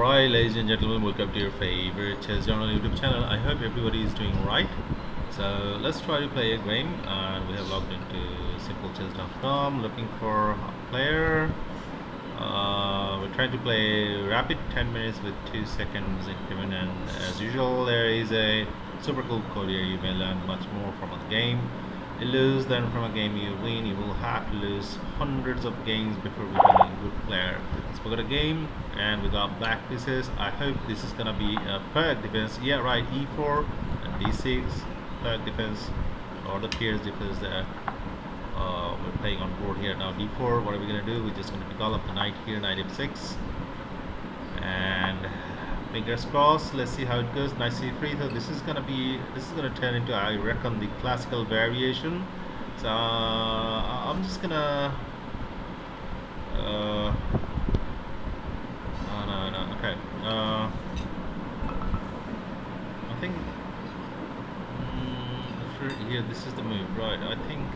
Alright ladies and gentlemen, welcome to your favorite chess journal YouTube channel. I hope everybody is doing right. So let's try to play a game and we have logged into simplechess.com looking for a player. Uh, we're trying to play rapid 10 minutes with 2 seconds increment and as usual there is a super cool code here. You may learn much more from the game lose then from a game you win you will have to lose hundreds of games before becoming a good player. So we got a game and we got black pieces. I hope this is gonna be a Pirc defense. Yeah right e4 and d6 Pirc defense. Or the Pirc defense there uh, we're playing on board here now. D4 what are we gonna do? We're just gonna develop the knight here knight f6 and fingers crossed. Let's see how it goes. Knight c3 so this is gonna be this is gonna turn into I reckon the classical variation. So uh, I'm just gonna uh, oh, no no okay. Uh, I think mm, here this is the move right. I think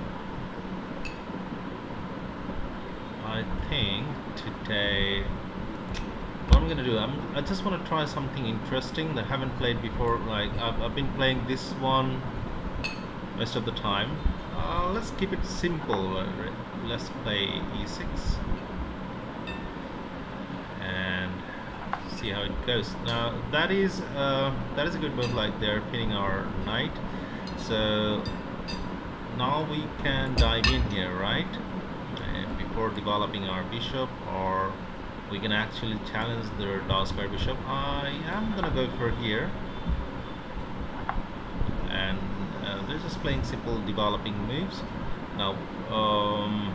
I think today I'm gonna do I'm, I just want to try something interesting that I haven't played before. Like I've, I've been playing this one most of the time. Uh, let's keep it simple uh, let's play e6 and see how it goes. Now that is uh, that is a good move like they're pinning our knight. So now we can dive in here right? And before developing our bishop or we can actually challenge their dark square bishop. I am gonna go for here. And uh, they're just playing simple developing moves. Now um,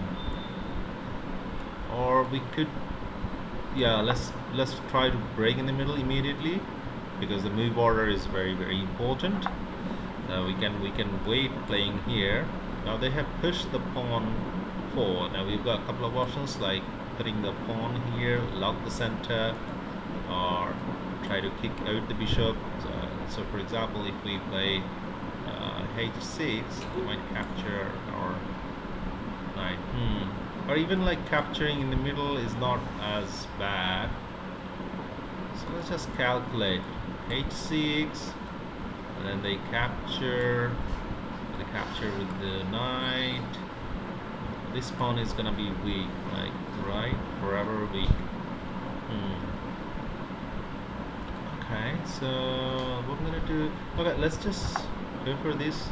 or we could yeah let's let's try to break in the middle immediately because the move order is very very important. Uh, we can we can wait playing here. Now they have pushed the pawn forward. Now we've got a couple of options like putting the pawn here, lock the center, or try to kick out the bishop. So, so for example, if we play uh, h6, we might capture our knight. Hmm. Or even like capturing in the middle is not as bad. So let's just calculate h6, and then they capture, they capture with the knight. This pawn is gonna be weak, like right? Forever weak. Hmm. Okay, so what I'm gonna do? Okay, let's just go for this.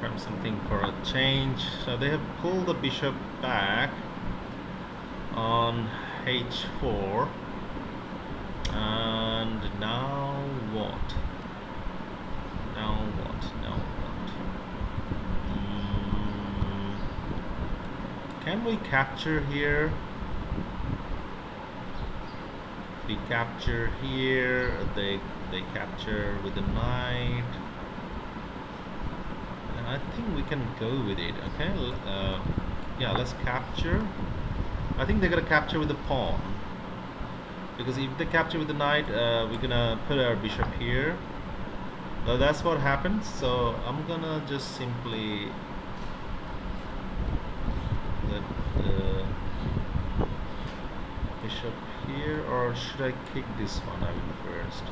Try something for a change. So they have pulled the bishop back on h4 and now what? Now what? Now We capture here? We capture here, they they capture with the knight. And I think we can go with it, okay? Uh, yeah, let's capture. I think they're gonna capture with the pawn. Because if they capture with the knight, uh, we're gonna put our bishop here. So that's what happens. So I'm gonna just simply the bishop here or should I kick this one out first?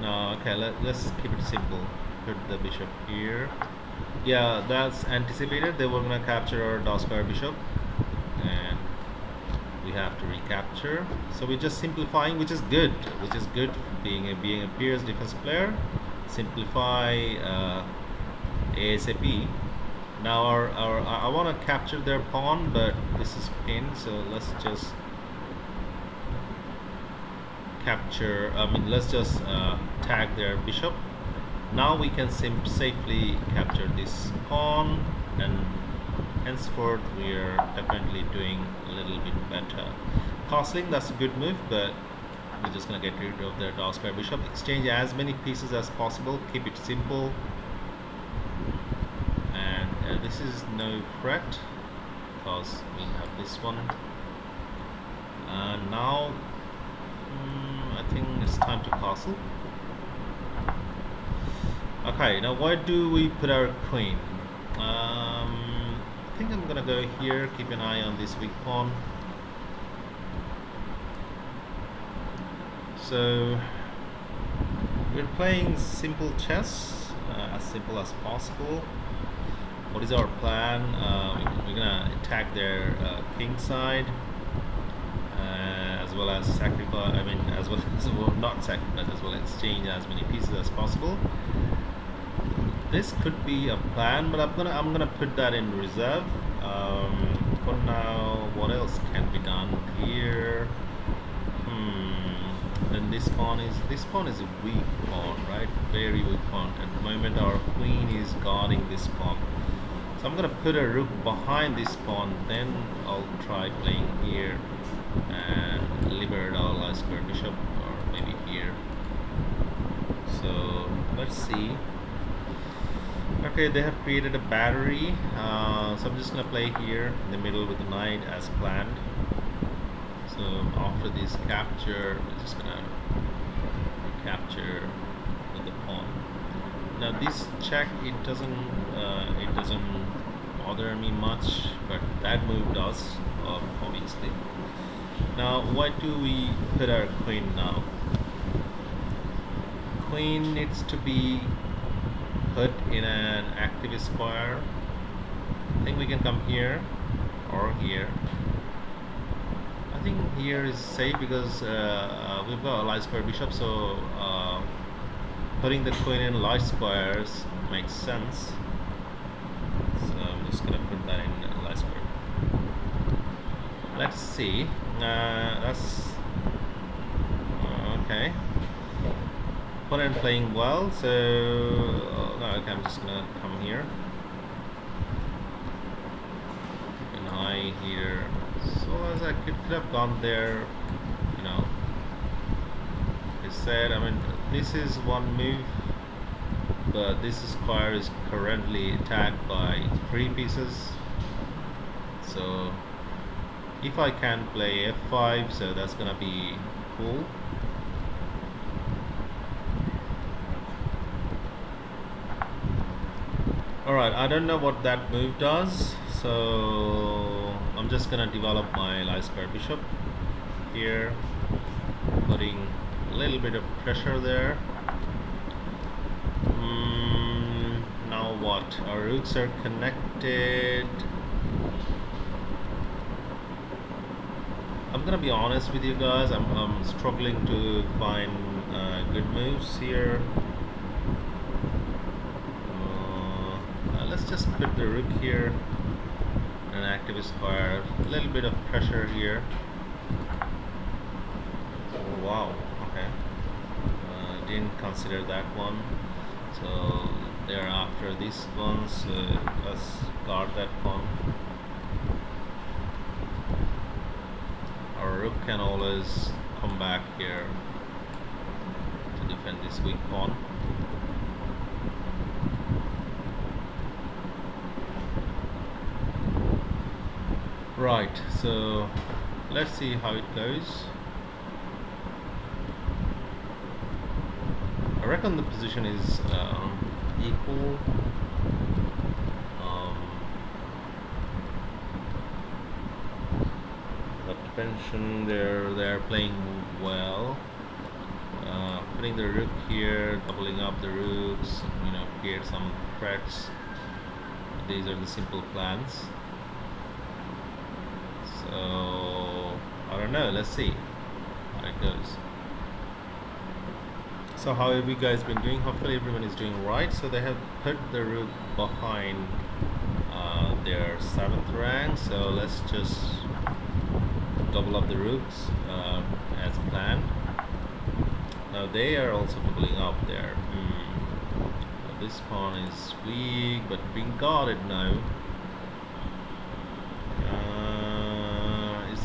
No okay let, let's keep it simple. Put the bishop here. Yeah that's anticipated. They were gonna capture our square bishop. And we have to recapture. So we're just simplifying which is good. Which is good being a being a Pirc defense player. Simplify uh, ASAP now our, our I want to capture their pawn but this is pinned so let's just capture I mean let's just uh, tag their bishop. Now we can safely capture this pawn and henceforth we are definitely doing a little bit better. Castling that's a good move but we're just gonna get rid of their dark square bishop. Exchange as many pieces as possible keep it simple. Uh, this is no threat because we have this one. And now I think it's time to castle. Okay, now where do we put our queen? Um, I think I'm gonna go here, keep an eye on this weak pawn. So, we're playing simple chess, uh, as simple as possible. What is our plan? Uh, we're gonna attack their uh, king side well as sacrifice I mean as well as well, not sacrifice as well exchange as many pieces as possible. This could be a plan but I'm gonna I'm gonna put that in reserve. Um, for now what else can be done here? Hmm then this pawn is this pawn is a weak pawn right? Very weak pawn. At the moment our queen is guarding this pawn. So I'm gonna put a rook behind this pawn then I'll try playing here. And liberate our light square bishop or maybe here. So let's see. Okay they have created a battery uh, so I'm just gonna play here in the middle with the knight as planned. So after this capture we're just gonna capture with the pawn. Now this check it doesn't uh, it doesn't bother me much but that move does uh, obviously now what do we put our queen now? Queen needs to be put in an active square. I think we can come here or here. I think here is safe because uh, uh, we've got a light square bishop so uh, putting the queen in light squares makes sense. So I'm just gonna put that in light square. Let's see uh, that's uh, okay. Opponent playing well so uh, no, okay I'm just gonna come here. And I here. So as I could, could have gone there you know. I said I mean this is one move but this square is currently attacked by three pieces. So if I can play f5 so that's gonna be cool Alright, I don't know what that move does, so I'm just gonna develop my light square bishop here, putting a little bit of pressure there. Mm, now what? Our rooks are connected. I'm gonna be honest with you guys, I'm, I'm struggling to find uh, good moves here. let's just put the rook here. An active square a little bit of pressure here. Oh, wow. Okay. Uh, didn't consider that one. So thereafter this one so let's guard that one our rook can always come back here to defend this weak pawn. Right so let's see how it goes. I reckon the position is um, equal um, they're they're playing well. Uh, putting the rook here doubling up the rooks you know create some threats. These are the simple plans. So I don't know let's see how it goes. So how have you guys been doing? Hopefully everyone is doing right. So they have put the rook behind uh, their seventh rank. So let's just double up the rooks uh, as planned now they are also doubling up there hmm. this pawn is weak but being guarded now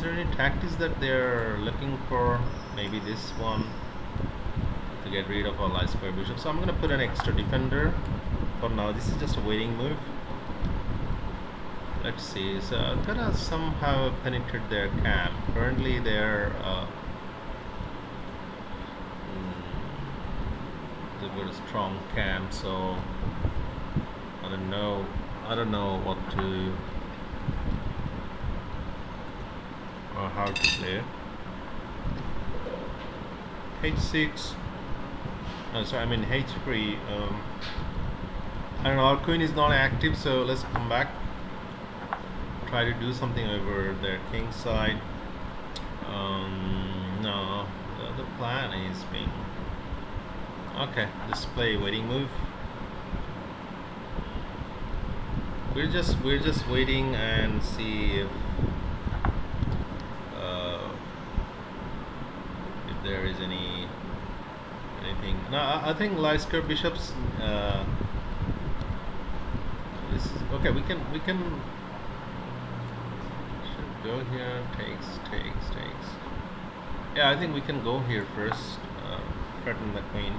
Is there any tactics that they're looking for? Maybe this one to get rid of our light square bishop. So I'm gonna put an extra defender for now. This is just a waiting move. Let's see. So I'm gonna somehow penetrate their camp. Currently they're uh, a very strong camp, so I don't know. I don't know what to or how to play h6 uh, sorry I mean h3 um, I don't know our queen is not active so let's come back try to do something over their king side. Um, no the, the plan is being okay display waiting move. We're just we're just waiting and see if uh, if there is any anything. No I, I think square bishops uh, this is okay we can we can go here takes takes takes yeah I think we can go here first uh, threaten the queen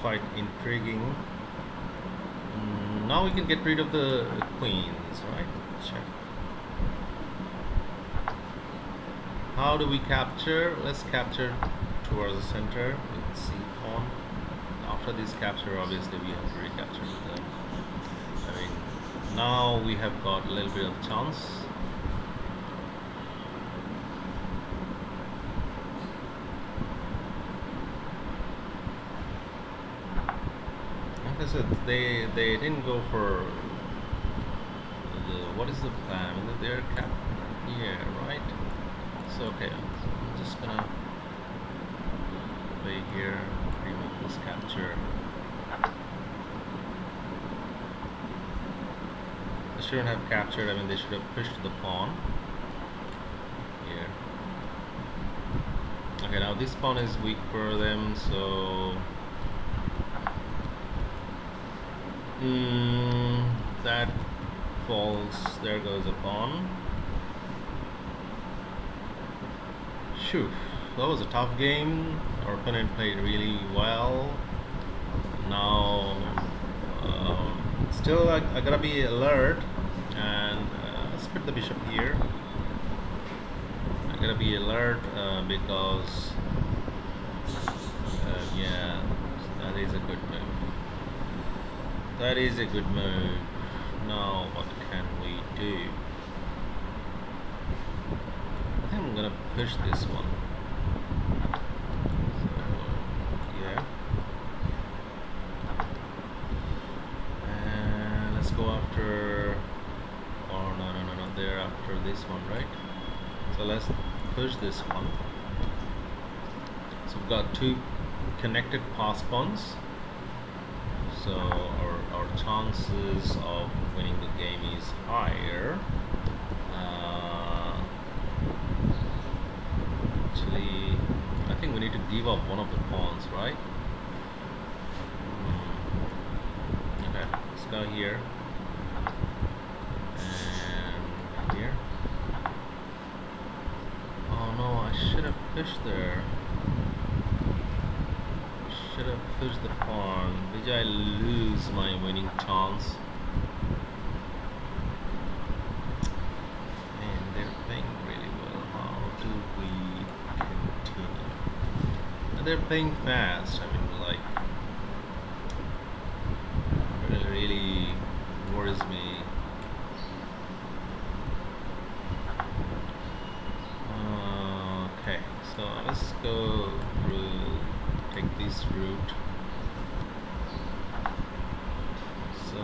quite intriguing. Mm, now we can get rid of the queens, right? Check. How do we capture? Let's capture towards the center with c pawn. After this capture, obviously we have to recapture the. I mean, now we have got a little bit of chance. Like I said, they they didn't go for the what is the plan? They're cap here, right? So okay, I'm just gonna play here, remove this capture. They shouldn't have captured. I mean, they should have pushed the pawn here. Okay, now this pawn is weak for them, so Mm, that falls. There goes a pawn. Phew, that was a tough game. Our opponent played really well. Now, um, still, I, I, gotta be alert and uh, split the bishop here. I gotta be alert uh, because, uh, yeah, that is a good move. That is a good move. Now what can we do? I think I'm gonna push this one. So, yeah. And let's go after oh no no no no there after this one, right? So let's push this one. So we've got two connected pass pawns so our, our chances of winning the game is higher uh, actually I think we need to give up one of the pawns right? Hmm. okay let's go here. And here. Oh no I should have pushed there. Should have pushed the pawn. Which I lose my winning chance and they're playing really well how do we continue and they're playing fast. I mean like it really worries me okay so let's go through take this route so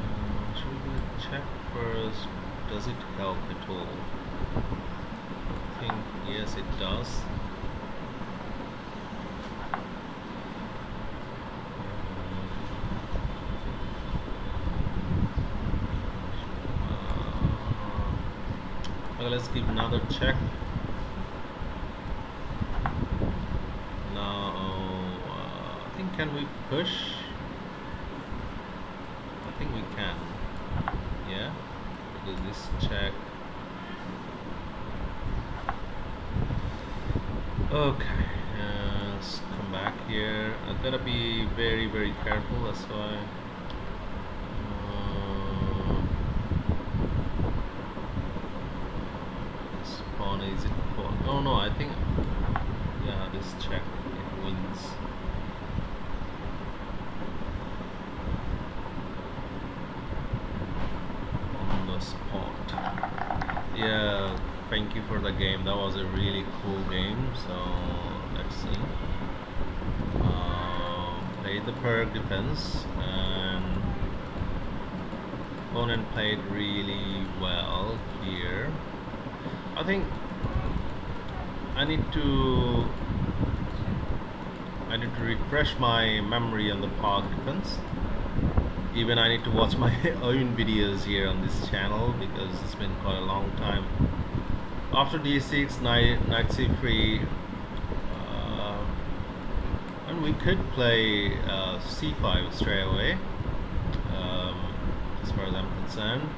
uh, should we check first does it help at all I think yes it does okay let's give another check. Now uh, I think can we push? I think we can. Yeah because this check. Okay uh, let's come back here. I gotta be very very careful that's why no no I think yeah this check it wins on the spot yeah thank you for the game. That was a really cool game so let's see. Uh, played the Pirc defense and opponent played really well here. I think I need to I need to refresh my memory on the Pirc defense. Even I need to watch my own videos here on this channel because it's been quite a long time after d6 knight, knight c3 uh, and we could play uh, c5 straight away um, as far as I'm concerned.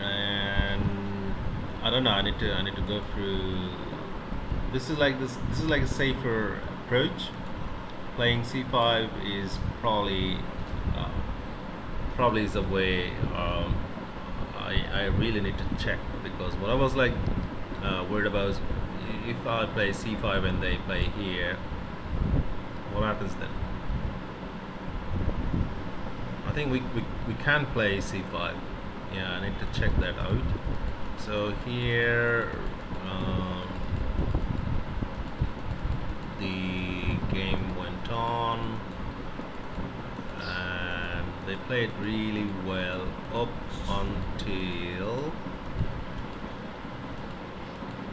And I don't know I need to I need to go through this is like this this is like a safer approach. Playing c5 is probably uh, probably is a way um, I, I really need to check because what I was like uh, worried about is if I play c5 and they play here what happens then? I think we, we, we can play c5 yeah I need to check that out. So here um, the game went on and they played really well up until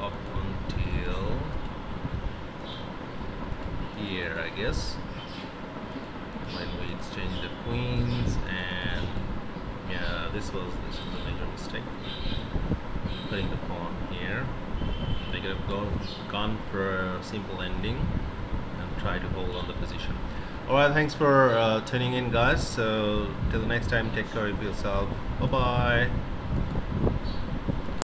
up until here I guess. When we exchange the queens and yeah this was this was a major mistake. Putting the pawn here. They could have gone, gone for a simple ending and try to hold on the position alright thanks for uh, tuning in guys. So till the next time take care of yourself. Bye bye